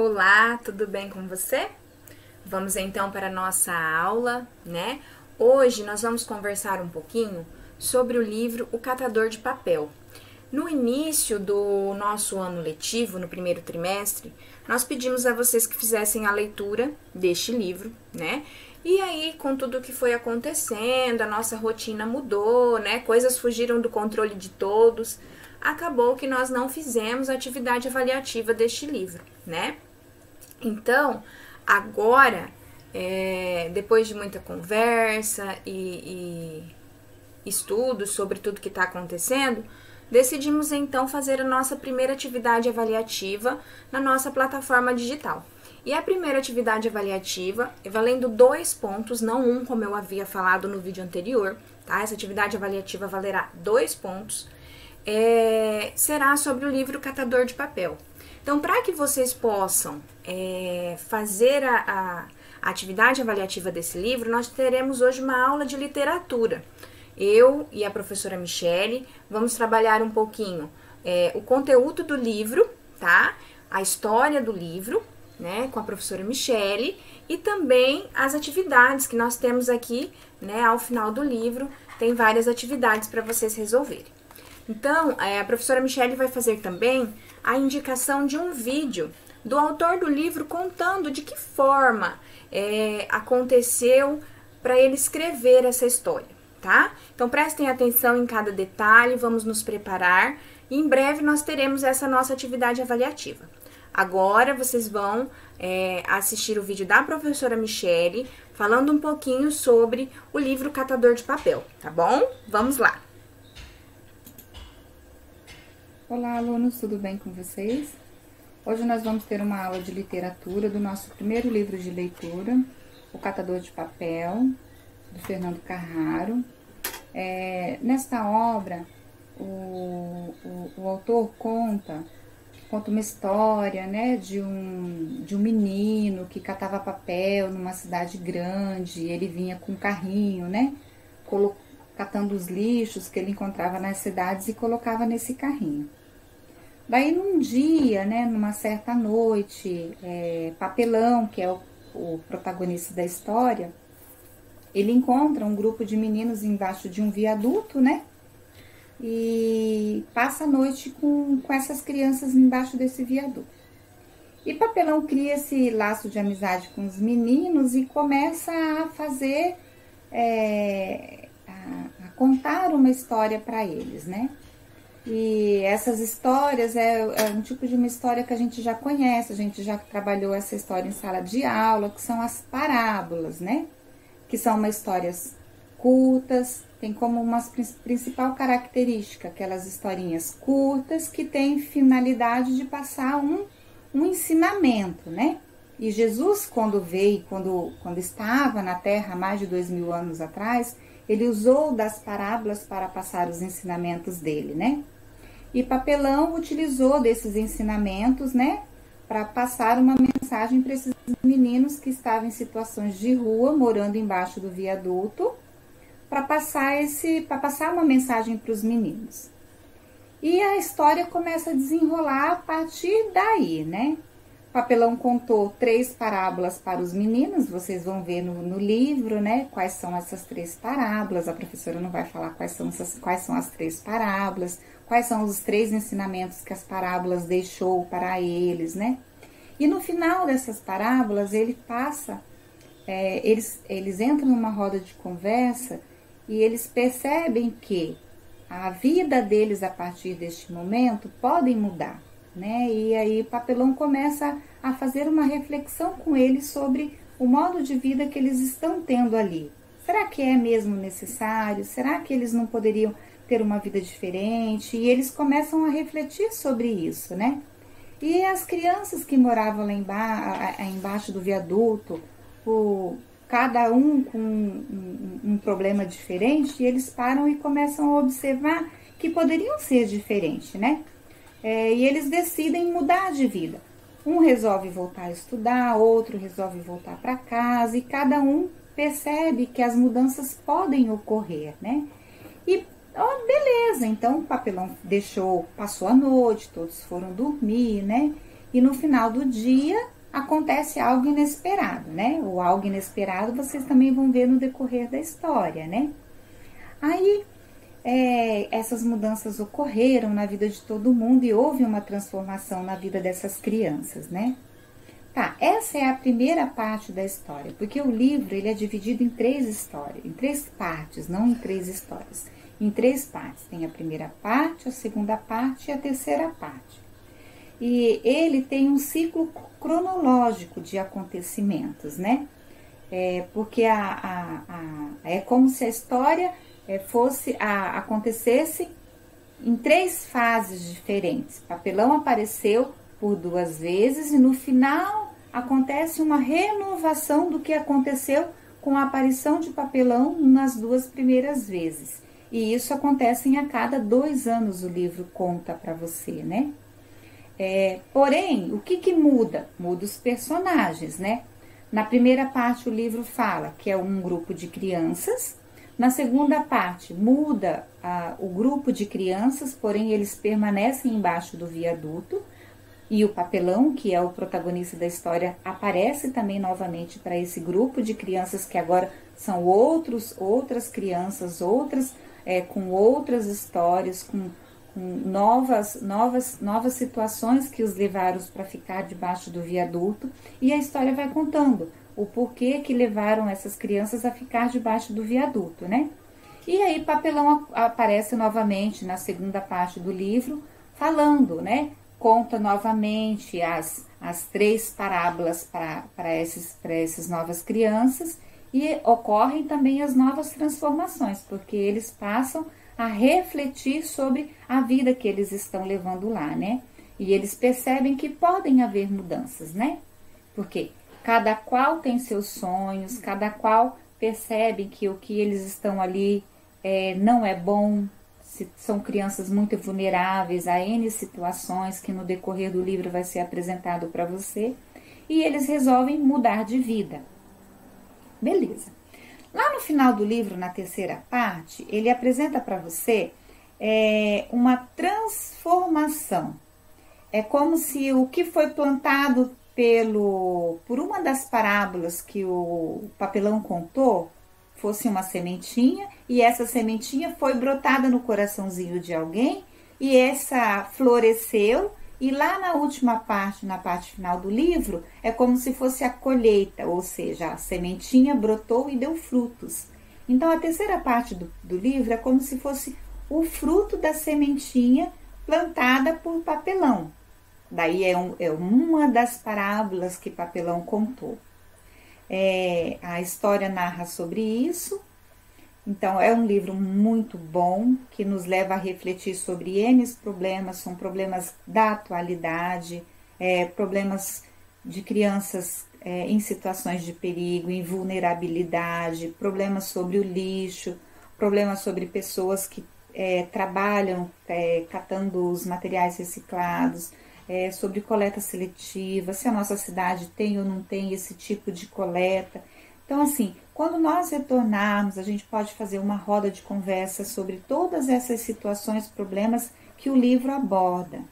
Olá, tudo bem com você? Vamos então para a nossa aula, né? Hoje nós vamos conversar um pouquinho sobre o livro O Catador de Papel. No início do nosso ano letivo, no primeiro trimestre, nós pedimos a vocês que fizessem a leitura deste livro, né? E aí, com tudo que foi acontecendo, a nossa rotina mudou, né? Coisas fugiram do controle de todos. Acabou que nós não fizemos a atividade avaliativa deste livro, né? Então, agora, é, depois de muita conversa e, e estudos sobre tudo que está acontecendo, decidimos então fazer a nossa primeira atividade avaliativa na nossa plataforma digital. E a primeira atividade avaliativa valendo dois pontos, não um, como eu havia falado no vídeo anterior, tá? Essa atividade avaliativa valerá dois pontos. É, será sobre o livro Catador de Papel. Então, para que vocês possam é, fazer a, a, atividade avaliativa desse livro, nós teremos hoje uma aula de literatura. Eu e a professora Michele vamos trabalhar um pouquinho é, o conteúdo do livro, tá? A história do livro, né? Com a professora Michele e também as atividades que nós temos aqui, né? Ao final do livro, tem várias atividades para vocês resolverem. Então, é, a professora Michele vai fazer também a indicação de um vídeo do autor do livro contando de que forma é, aconteceu para ele escrever essa história, tá? Então prestem atenção em cada detalhe, vamos nos preparar e em breve nós teremos essa nossa atividade avaliativa. Agora vocês vão é, assistir o vídeo da professora Michele falando um pouquinho sobre o livro Catador de Papel, tá bom? Vamos lá! Olá, alunos, tudo bem com vocês? Hoje nós vamos ter uma aula de literatura do nosso primeiro livro de leitura, O Catador de Papel, do Fernando Carraro. É, nesta obra, o, o, o, autor conta, conta uma história, né, de um, de um menino que catava papel numa cidade grande, ele vinha com um carrinho, né, catando os lixos que ele encontrava nas cidades e colocava nesse carrinho. Daí num dia, né, numa certa noite, é, Papelão, que é o, o protagonista da história, ele encontra um grupo de meninos embaixo de um viaduto, né? E passa a noite com, com essas crianças embaixo desse viaduto. E Papelão cria esse laço de amizade com os meninos e começa a fazer, é, a, a contar uma história para eles, né? E essas histórias é, é, um tipo de uma história que a gente já conhece, a gente já trabalhou essa história em sala de aula, que são as parábolas, né? Que são umas histórias curtas, tem como uma principal característica aquelas historinhas curtas que têm finalidade de passar um, um ensinamento, né? E Jesus, quando veio, quando, quando estava na Terra mais de dois mil anos atrás, ele usou das parábolas para passar os ensinamentos dele, né? E Papelão utilizou desses ensinamentos, né, para passar uma mensagem para esses meninos que estavam em situações de rua, morando embaixo do viaduto, para passar esse, para passar uma mensagem para os meninos. E a história começa a desenrolar a partir daí, né? Papelão contou três parábolas para os meninos, vocês vão ver no, no, livro, né? Quais são essas três parábolas. A professora não vai falar quais são, essas, quais são as três parábolas, quais são os três ensinamentos que as parábolas deixou para eles, né? E no final dessas parábolas, ele passa, é, eles, eles entram numa roda de conversa e eles percebem que a vida deles a partir deste momento podem mudar, né? E aí Papelão começa a fazer uma reflexão com eles sobre o modo de vida que eles estão tendo ali. Será que é mesmo necessário? Será que eles não poderiam ter uma vida diferente, e eles começam a refletir sobre isso, né? E as crianças que moravam lá embaixo, embaixo do viaduto, o, cada um com um, um, problema diferente, e eles param e começam a observar que poderiam ser diferentes, né? É, e eles decidem mudar de vida. Um resolve voltar a estudar, outro resolve voltar para casa, e cada um percebe que as mudanças podem ocorrer, né? E Oh, beleza, então o papelão deixou, passou a noite, todos foram dormir, né? e no final do dia acontece algo inesperado, né? O algo inesperado vocês também vão ver no decorrer da história, né? Aí é, essas mudanças ocorreram na vida de todo mundo e houve uma transformação na vida dessas crianças, né? Tá, essa é a primeira parte da história, porque o livro ele é dividido em três histórias, em três partes, não em três histórias. Em três partes. Tem a primeira parte, a segunda parte e a terceira parte. E ele tem um ciclo cronológico de acontecimentos, né? É, porque a, a, a, é como se a história é, fosse a, acontecesse em três fases diferentes. Papelão apareceu por duas vezes e no final acontece uma renovação do que aconteceu com a aparição de papelão nas duas primeiras vezes. E isso acontece a cada dois anos, o livro conta para você, né? É, porém, o que, que muda? Muda os personagens, né? Na primeira parte, o livro fala que é um grupo de crianças. Na segunda parte, muda a, o grupo de crianças, porém eles permanecem embaixo do viaduto. E o papelão, que é o protagonista da história, aparece também novamente para esse grupo de crianças que agora são outros, outras crianças, outras é, com outras histórias, com, com, novas, novas, novas situações que os levaram para ficar debaixo do viaduto. E a história vai contando o porquê que levaram essas crianças a ficar debaixo do viaduto, né? E aí Papelão aparece novamente na segunda parte do livro, falando, né? conta novamente as, as três parábolas para essas novas crianças e ocorrem também as novas transformações, porque eles passam a refletir sobre a vida que eles estão levando lá, né? E eles percebem que podem haver mudanças, né? Porque cada qual tem seus sonhos, cada qual percebe que o que eles estão ali é, não é bom, são crianças muito vulneráveis a N situações que no decorrer do livro vai ser apresentado para você, e eles resolvem mudar de vida. Beleza. Lá no final do livro, na terceira parte, ele apresenta para você é, uma transformação. É como se o que foi plantado pelo por uma das parábolas que o papelão contou fosse uma sementinha e essa sementinha foi brotada no coraçãozinho de alguém e essa floresceu e lá na última parte, na parte final do livro, é como se fosse a colheita, ou seja, a sementinha brotou e deu frutos. Então a terceira parte do, do livro é como se fosse o fruto da sementinha plantada por papelão. Daí é, um, é uma das parábolas que papelão contou. É, a história narra sobre isso. Então, é um livro muito bom que nos leva a refletir sobre N problemas, são problemas da atualidade, é, problemas de crianças é, em situações de perigo, em vulnerabilidade, problemas sobre o lixo, problemas sobre pessoas que é, trabalham é, catando os materiais reciclados, é, sobre coleta seletiva, se a nossa cidade tem ou não tem esse tipo de coleta. Então, assim, quando nós retornarmos, a gente pode fazer uma roda de conversa sobre todas essas situações, problemas que o livro aborda.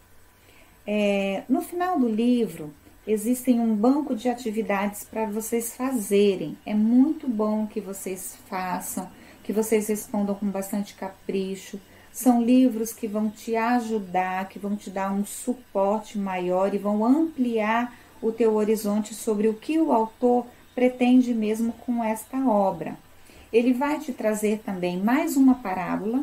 É, no final do livro, existem um banco de atividades para vocês fazerem. É muito bom que vocês façam, que vocês respondam com bastante capricho. São livros que vão te ajudar, que vão te dar um suporte maior e vão ampliar o teu horizonte sobre o que o autor pretende mesmo com esta obra. Ele vai te trazer também mais uma parábola,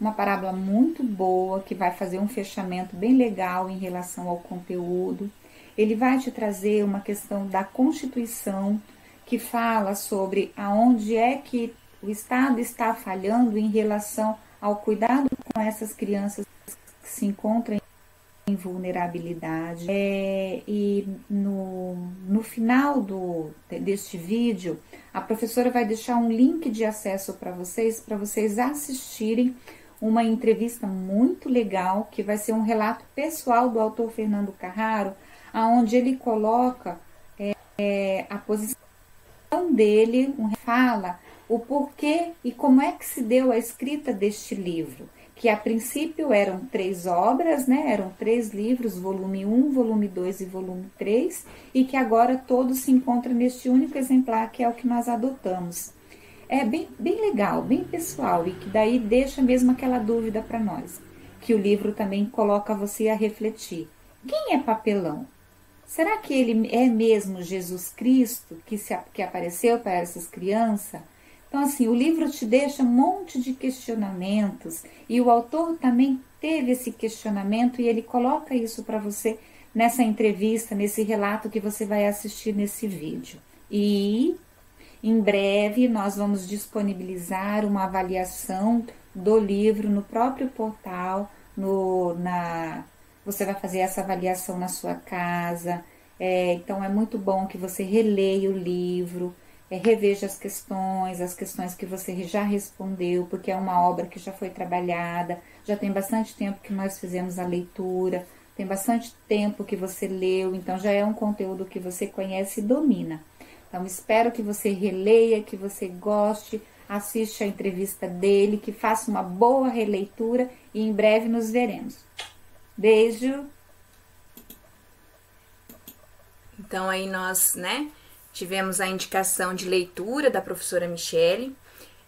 uma parábola muito boa que vai fazer um fechamento bem legal em relação ao conteúdo. Ele vai te trazer uma questão da Constituição que fala sobre aonde é que o Estado está falhando em relação ao cuidado com essas crianças que se encontram em vulnerabilidade. É, e no, no final do, deste vídeo, a professora vai deixar um link de acesso para vocês, para vocês assistirem uma entrevista muito legal, que vai ser um relato pessoal do autor Fernando Carraro, aonde ele coloca é, é, a posição dele, um, fala o porquê e como é que se deu a escrita deste livro. Que a princípio eram três obras, né? Eram três livros, volume 1, volume 2 e volume 3, e que agora todos se encontram neste único exemplar que é o que nós adotamos. É bem, bem legal, bem pessoal, e que daí deixa mesmo aquela dúvida para nós, que o livro também coloca você a refletir. Quem é papelão? Será que ele é mesmo Jesus Cristo que, se, que apareceu para essas crianças? Então, assim, o livro te deixa um monte de questionamentos e o autor também teve esse questionamento e ele coloca isso para você nessa entrevista, nesse relato que você vai assistir nesse vídeo. E em breve nós vamos disponibilizar uma avaliação do livro no próprio portal, no, na, você vai fazer essa avaliação na sua casa. É, então é muito bom que você releia o livro, é, reveja as questões, as questões que você já respondeu, porque é uma obra que já foi trabalhada, já tem bastante tempo que nós fizemos a leitura, tem bastante tempo que você leu, então já é um conteúdo que você conhece e domina. Então espero que você releia, que você goste, assista a entrevista dele, que faça uma boa releitura e em breve nos veremos. Beijo! Então aí nós, né, tivemos a indicação de leitura da professora Michele.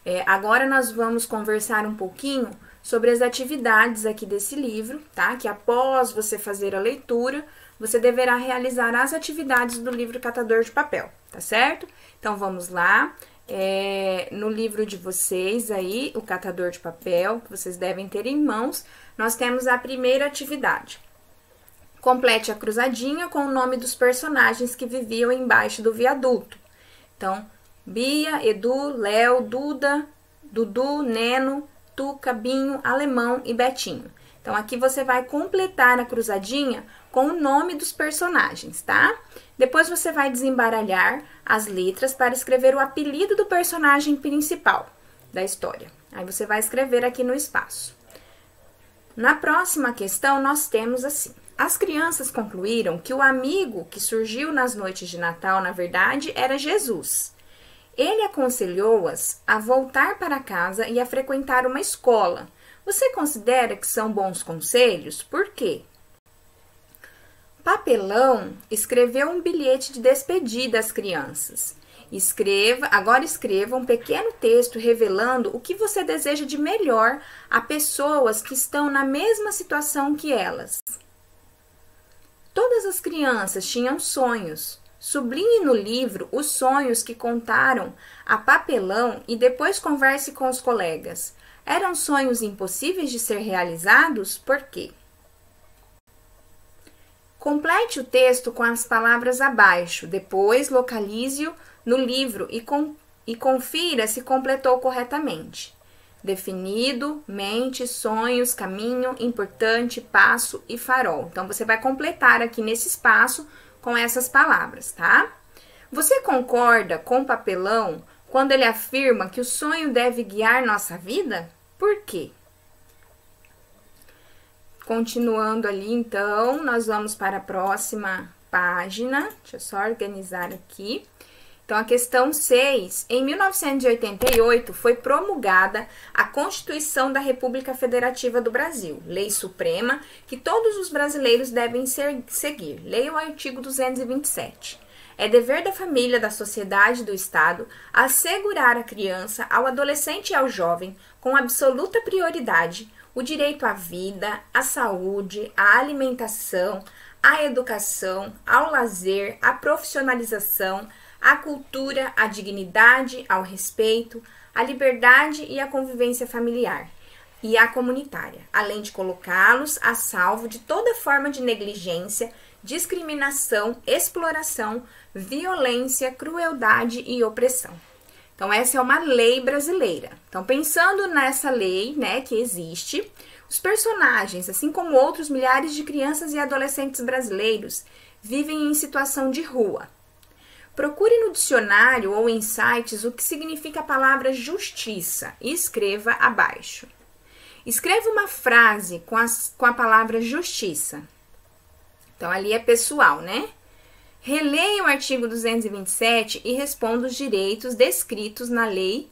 É, agora nós vamos conversar um pouquinho sobre as atividades aqui desse livro, tá? Que após você fazer a leitura, você deverá realizar as atividades do livro Catador de Papel, tá certo? Então vamos lá. É, no livro de vocês aí, o Catador de Papel, que vocês devem ter em mãos, nós temos a primeira atividade. Complete a cruzadinha com o nome dos personagens que viviam embaixo do viaduto. Então, Bia, Edu, Léo, Duda, Dudu, Neno, Tuca, Binho, Alemão e Betinho. Então, aqui você vai completar a cruzadinha com o nome dos personagens, tá? Depois você vai desembaralhar as letras para escrever o apelido do personagem principal da história. Aí você vai escrever aqui no espaço. Na próxima questão, nós temos assim: as crianças concluíram que o amigo que surgiu nas noites de Natal, na verdade, era Jesus. Ele aconselhou-as a voltar para casa e a frequentar uma escola. Você considera que são bons conselhos? Por quê? Papelão escreveu um bilhete de despedida às crianças. Escreva, agora escreva um pequeno texto revelando o que você deseja de melhor a pessoas que estão na mesma situação que elas. Todas as crianças tinham sonhos. Sublinhe no livro os sonhos que contaram a papelão e depois converse com os colegas. Eram sonhos impossíveis de ser realizados? Por quê? Complete o texto com as palavras abaixo, depois localize-o no livro e, com, e confira se completou corretamente definido, mente, sonhos, caminho, importante, passo e farol. Então você vai completar aqui nesse espaço com essas palavras, tá? Você concorda com papelão quando ele afirma que o sonho deve guiar nossa vida? Por quê? Continuando ali, então, nós vamos para a próxima página. Deixa eu só organizar aqui. Então, a questão 6. Em 1988, foi promulgada a Constituição da República Federativa do Brasil, lei suprema que todos os brasileiros devem ser, seguir. Leia o artigo 227. É dever da família, da sociedade do Estado assegurar à criança, ao adolescente e ao jovem, com absoluta prioridade, o direito à vida, à saúde, à alimentação, à educação, ao lazer, à profissionalização, à cultura, à dignidade, ao respeito, à liberdade e à convivência familiar e à comunitária, além de colocá-los a salvo de toda forma de negligência, discriminação, exploração, violência, crueldade e opressão. Então essa é uma lei brasileira. Então pensando nessa lei, né, que existe, os personagens, assim como outros milhares de crianças e adolescentes brasileiros, vivem em situação de rua, Procure no dicionário ou em sites o que significa a palavra justiça e escreva abaixo. Escreva uma frase com, as, com a palavra justiça. Então, ali é pessoal, né? Releia o artigo 227 e responda os direitos descritos na lei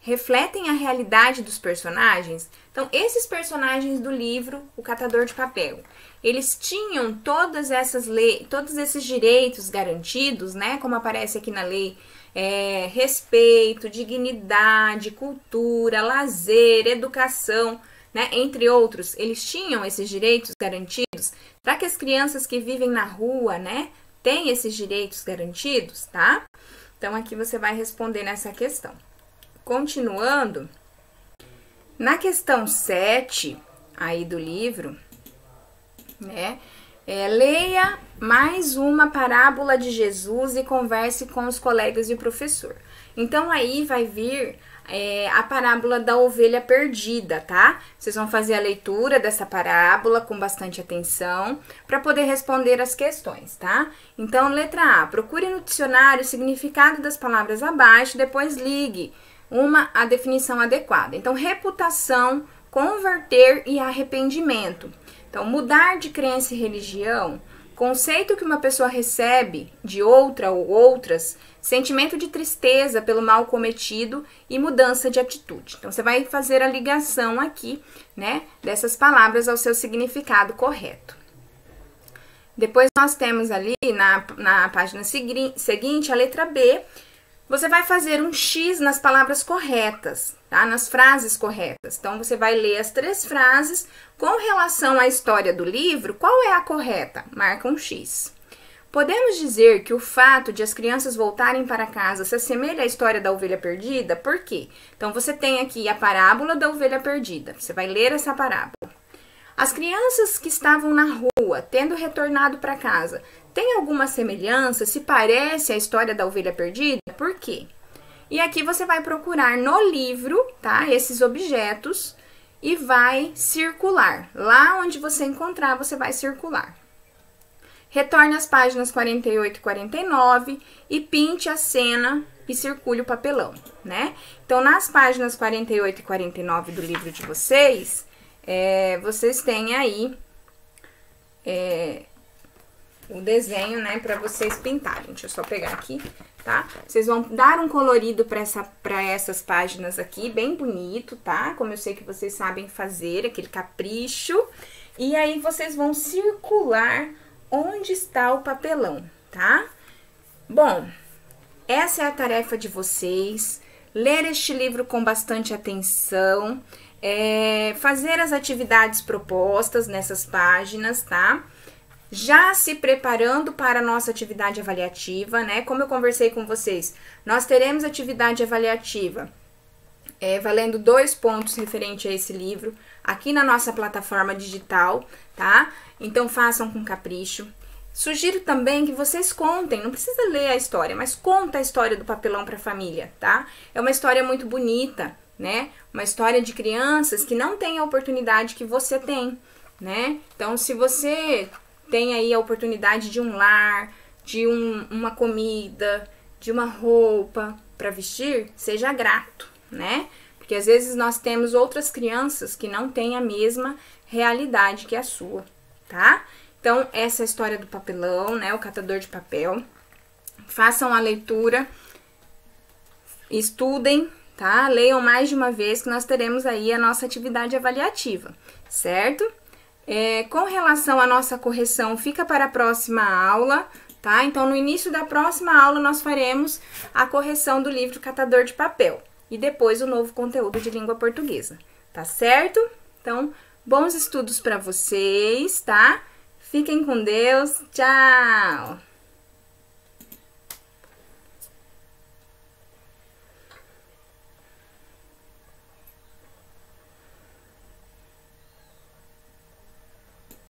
refletem a realidade dos personagens? Então, esses personagens do livro O Catador de Papel, eles tinham todas essas leis, todos esses direitos garantidos, né? Como aparece aqui na lei, é, respeito, dignidade, cultura, lazer, educação, né? Entre outros, eles tinham esses direitos garantidos para que as crianças que vivem na rua, né, tenham esses direitos garantidos, tá? Então, aqui você vai responder nessa questão. Continuando, na questão 7 aí do livro, né? É, leia mais uma parábola de Jesus e converse com os colegas e o professor. Então aí vai vir é, a parábola da ovelha perdida, tá? Vocês vão fazer a leitura dessa parábola com bastante atenção para poder responder as questões, tá? Então, letra A, procure no dicionário o significado das palavras abaixo, depois ligue uma a definição adequada. Então, reputação, converter e arrependimento. Então, mudar de crença e religião, conceito que uma pessoa recebe de outra ou outras sentimento de tristeza pelo mal cometido e mudança de atitude. Então, você vai fazer a ligação aqui, né, dessas palavras ao seu significado correto. Depois, nós temos ali na, na página seguinte a letra B. Você vai fazer um X nas palavras corretas, tá? Nas frases corretas. Então, você vai ler as três frases com relação à história do livro. Qual é a correta? Marca um X. Podemos dizer que o fato de as crianças voltarem para casa se assemelha à história da ovelha perdida? Por quê? Então você tem aqui a parábola da ovelha perdida. Você vai ler essa parábola. As crianças que estavam na rua, tendo retornado para casa, tem alguma semelhança? Se parece a história da ovelha perdida? Por quê? E aqui você vai procurar no livro, tá? Esses objetos e vai circular. Lá onde você encontrar, você vai circular. Retorne às páginas 48 e 49 e pinte a cena e circule o papelão, né? Então, nas páginas 48 e 49 do livro de vocês, é, vocês têm aí é, o desenho, né, para vocês pintarem. Deixa eu só pegar aqui, tá? Vocês vão dar um colorido para essa, essas páginas aqui, bem bonito, tá? Como eu sei que vocês sabem fazer, aquele capricho. E aí, vocês vão circular onde está o papelão, tá? Bom, essa é a tarefa de vocês. Ler este livro com bastante atenção, é, fazer as atividades propostas nessas páginas, tá? Já se preparando para a nossa atividade avaliativa, né? Como eu conversei com vocês, nós teremos atividade avaliativa é, valendo dois pontos referente a esse livro aqui na nossa plataforma digital, tá? Então façam com capricho. Sugiro também que vocês contem, não precisa ler a história, mas conta a história do papelão para a família, tá? É uma história muito bonita, né? Uma história de crianças que não têm a oportunidade que você tem, né? Então, se você tem aí a oportunidade de um lar, de um, uma comida, de uma roupa para vestir, seja grato, né? Porque às vezes nós temos outras crianças que não têm a mesma realidade que a sua, tá? Então, essa é a história do papelão, né? O catador de papel. Façam a leitura, estudem, tá? Leiam mais de uma vez que nós teremos aí a nossa atividade avaliativa, certo? É, com relação à nossa correção, fica para a próxima aula, tá? Então, no início da próxima aula, nós faremos a correção do livro Catador de Papel e depois o novo conteúdo de língua portuguesa, tá certo? Então, bons estudos para vocês, tá? Fiquem com Deus. Tchau!